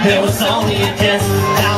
It was only a test.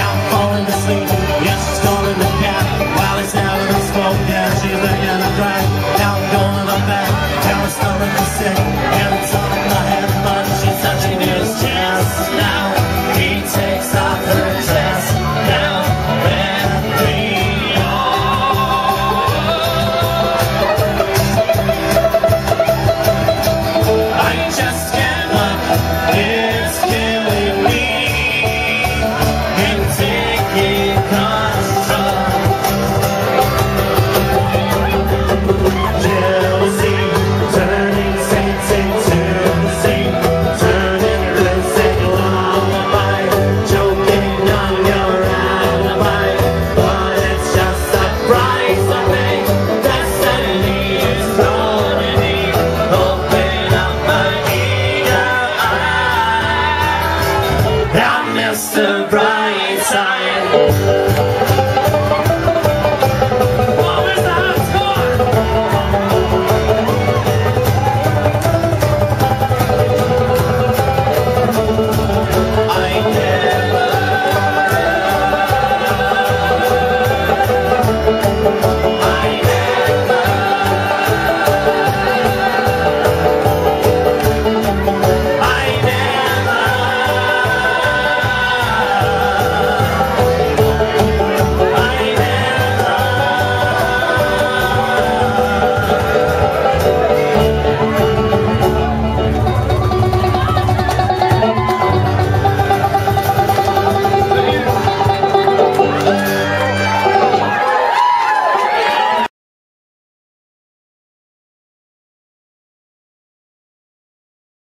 Thank